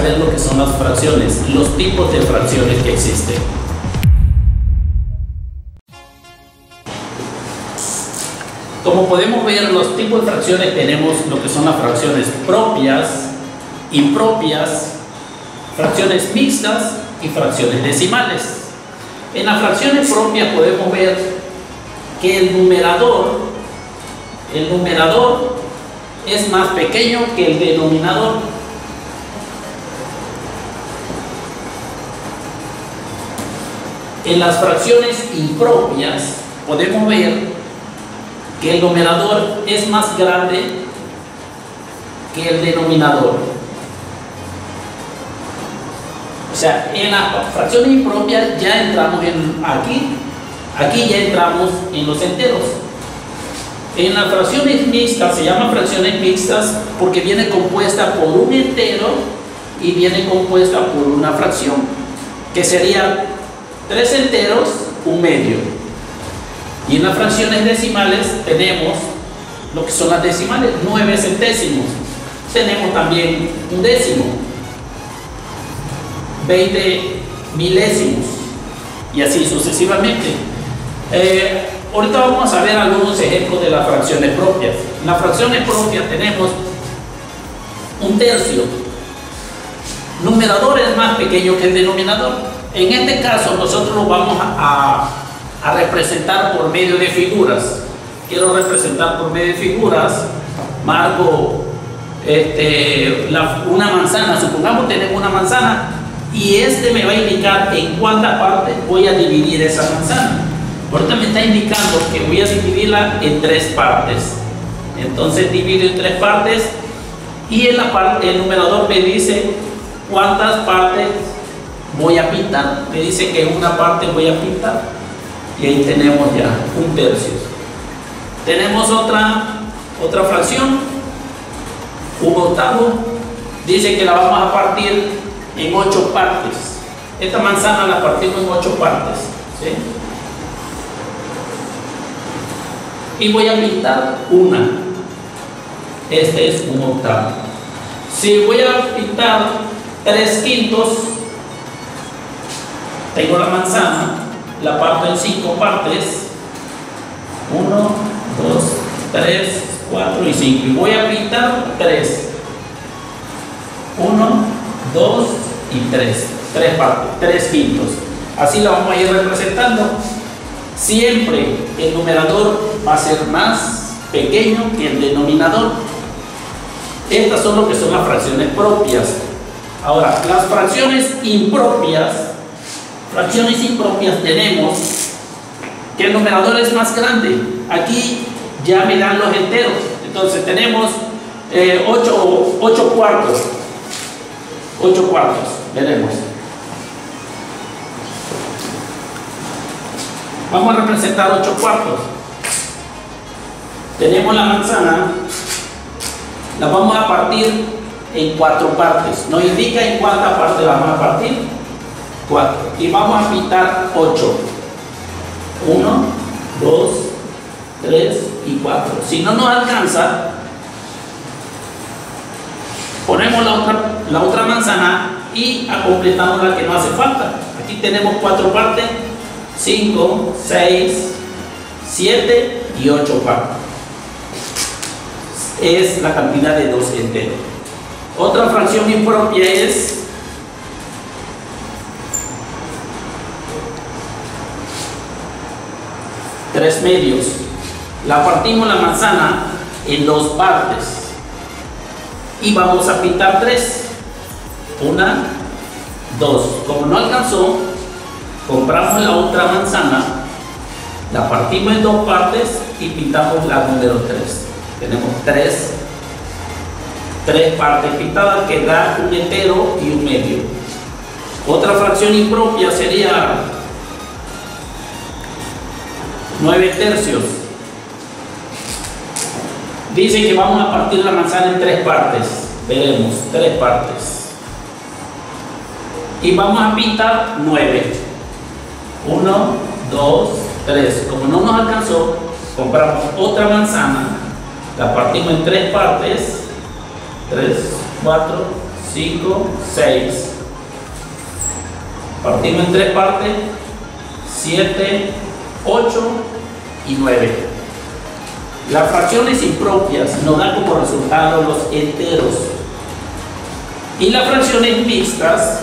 ver lo que son las fracciones, los tipos de fracciones que existen. Como podemos ver, los tipos de fracciones tenemos lo que son las fracciones propias, impropias, fracciones mixtas y fracciones decimales. En las fracciones propias podemos ver que el numerador, el numerador es más pequeño que el denominador. En las fracciones impropias podemos ver que el numerador es más grande que el denominador. O sea, en la fracción impropia ya entramos en aquí, aquí ya entramos en los enteros. En las fracciones mixtas, se llaman fracciones mixtas porque viene compuesta por un entero y viene compuesta por una fracción, que sería tres enteros, un medio. Y en las fracciones decimales tenemos lo que son las decimales, nueve centésimos. Tenemos también un décimo, 20 milésimos y así sucesivamente. Eh, ahorita vamos a ver algunos ejemplos de las fracciones propias. En las fracciones propias tenemos un tercio. Numerador es más pequeño que el denominador. En este caso nosotros lo vamos a representar por medio de figuras. Quiero representar por medio de figuras, marco este, una manzana, supongamos tenemos una manzana y este me va a indicar en cuánta parte voy a dividir esa manzana. Ahorita me está indicando que voy a dividirla en tres partes. Entonces divido en tres partes y en la parte, el numerador me dice cuántas partes voy a pintar. Me dice que una parte voy a pintar y ahí tenemos ya un tercio. Tenemos otra, otra fracción, un octavo, dice que la vamos a partir en ocho partes. Esta manzana la partimos en ocho partes. Y voy a pintar una. Este es un octavo. Si voy a pintar tres quintos, tengo la manzana, la parto en cinco partes. 1, 2, 3, 4 y 5. Y voy a pintar 3. 1, 2 y 3. 3 partes, 3 quintos. Así la vamos a ir representando. Siempre el numerador va a ser más pequeño que el denominador. Estas son lo que son las fracciones propias. Ahora, las fracciones impropias fracciones impropias tenemos que el numerador es más grande. Aquí ya me dan los enteros. Entonces tenemos 8, eh, cuartos. 8 cuartos, veremos. Vamos a representar 8 cuartos. Tenemos la manzana, la vamos a partir en cuatro partes. Nos indica en cuánta parte la vamos a partir. 4. Y vamos a pintar 8. 1, 2, 3 y 4. Si no nos alcanza, ponemos la otra, la otra manzana y completamos la que no hace falta. Aquí tenemos 4 partes, 5, 6, 7 y 8 partes. Es la cantidad de 2 enteros. Otra fracción impropia es tres medios. La partimos la manzana en dos partes y vamos a pintar tres. Una, dos. Como no alcanzó, compramos la otra manzana, la partimos en dos partes y pintamos la número tres. Tenemos tres, tres partes pintadas que da un entero y un medio. Otra fracción impropia sería 9 tercios. Dice que vamos a partir la manzana en tres partes. Veremos, tres partes. Y vamos a pintar 9. 1, 2, 3. Como no nos alcanzó, compramos otra manzana, la partimos en tres partes. 3, 4, 5, 6. Partimos en tres partes, 7, 8 y 9. Las fracciones impropias nos dan como resultado los enteros. Y las fracciones mixtas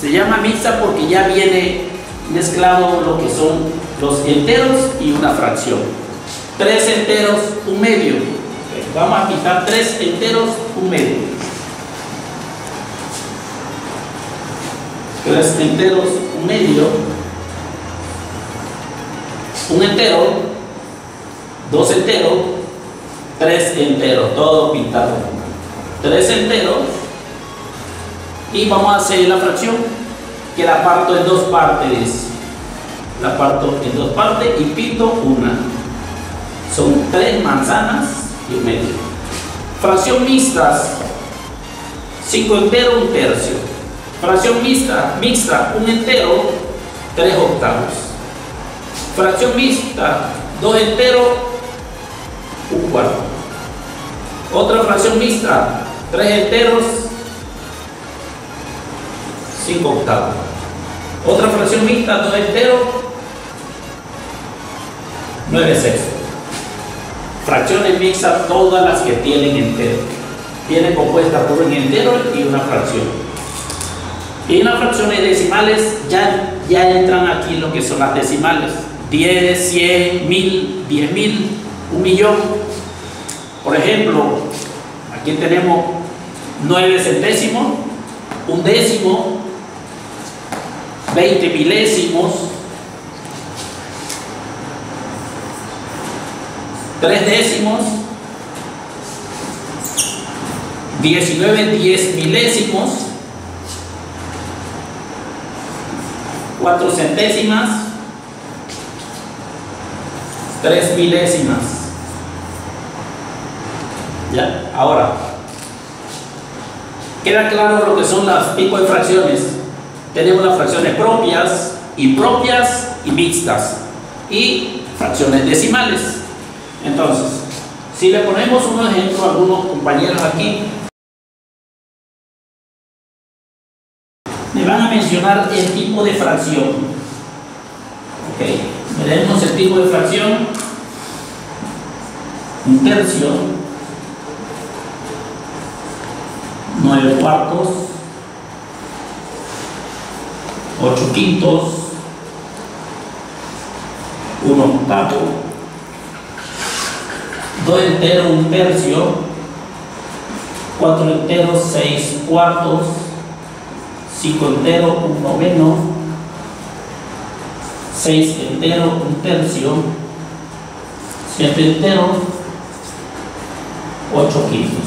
se llama mixta porque ya viene mezclado lo que son los enteros y una fracción. Tres enteros, un medio. Vamos a quitar tres enteros, un medio. Tres enteros, un medio. Un entero, dos enteros, tres enteros, todo pintado. Tres enteros y vamos a hacer la fracción que la parto en dos partes. La parto en dos partes y pinto una. Son tres manzanas y medio. Fracción mixtas 5 entero un tercio. Fracción mixta mixta un entero tres octavos fracción mixta dos enteros un cuarto otra fracción mixta tres enteros 5 octavos. Otra fracción mixta, 2 enteros, 9 sextos. Fracciones mixtas, todas las que tienen entero. Tienen compuesta por un entero y una fracción. Y las fracciones decimales ya, ya entran aquí lo que son las decimales. 10, 100, 1000, 10.000, un millón. Por ejemplo, aquí tenemos 9 centésimos, un décimo, 20 milésimos, 3 décimos, 19 10 milésimos, 4 centésimas, 3 milésimas. ¿Ya? Ahora, queda claro lo que son de fracciones tenemos las fracciones propias, impropias y mixtas y fracciones decimales. Entonces, si le ponemos un ejemplo a algunos compañeros aquí, me van a mencionar el tipo de fracción. Ok, veremos el tipo de fracción. Un tercio, nueve cuartos, 8 quintos, 1 octavo, 2 enteros, 1 tercio, 4 enteros, 6 cuartos, 5 enteros, 1 noveno, 6 enteros, 1 tercio, 7 enteros, 8 quintos.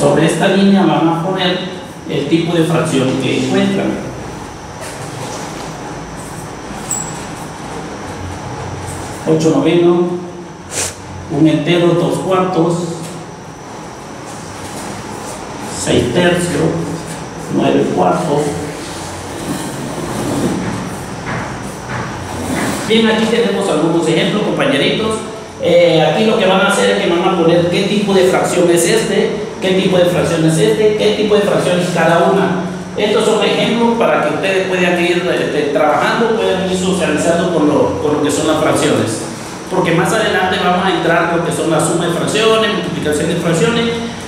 Sobre esta línea vamos a poner el tipo de fracción que encuentran. 8 noveno, un entero, dos cuartos, 6 tercios, 9 cuartos. Bien, aquí tenemos algunos ejemplos, compañeritos. Eh, aquí lo que van a hacer es que van a poner qué tipo de fracción es este, qué tipo de fracción es este, qué tipo de fracción es cada una. Estos son ejemplos para que ustedes puedan ir este, trabajando, puedan ir socializando con lo, con lo, que son las fracciones. Porque más adelante vamos a entrar con lo que son la suma de fracciones, multiplicación de fracciones,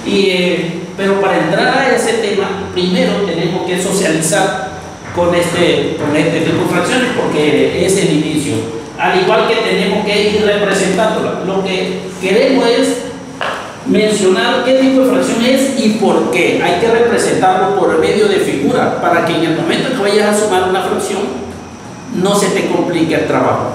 y, eh, pero para entrar a ese tema, primero tenemos que socializar con este, con este tipo de fracciones porque es el inicio. Al igual que tenemos que ir representándola. Lo que queremos es mencionar qué tipo de fracción es y por qué. Hay que representarlo por medio de figura para que en el momento que vayas a sumar una fracción no se te complique el trabajo.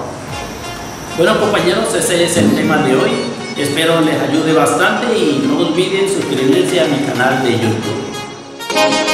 Bueno compañeros, ese es el tema de hoy. Espero les ayude bastante y no olviden suscribirse a mi canal de YouTube.